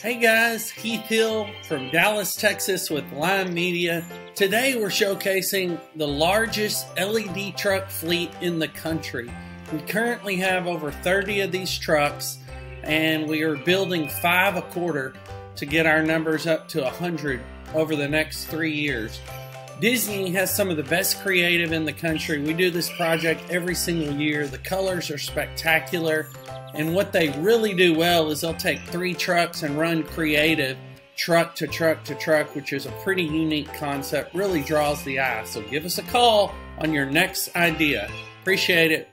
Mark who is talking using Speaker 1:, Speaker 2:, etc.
Speaker 1: Hey guys, Heath Hill from Dallas, Texas with Lime Media. Today we're showcasing the largest LED truck fleet in the country. We currently have over 30 of these trucks and we are building five a quarter to get our numbers up to 100 over the next three years. Disney has some of the best creative in the country. We do this project every single year. The colors are spectacular. And what they really do well is they'll take three trucks and run creative truck to truck to truck, which is a pretty unique concept, really draws the eye. So give us a call on your next idea. Appreciate it.